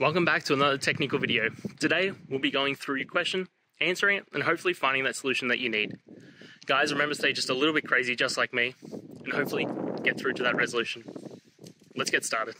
Welcome back to another technical video. Today we'll be going through your question, answering it, and hopefully finding that solution that you need. Guys, remember to stay just a little bit crazy just like me, and hopefully get through to that resolution. Let's get started.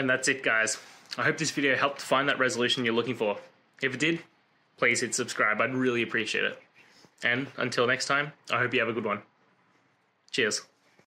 And that's it, guys. I hope this video helped find that resolution you're looking for. If it did, please hit subscribe. I'd really appreciate it. And until next time, I hope you have a good one. Cheers.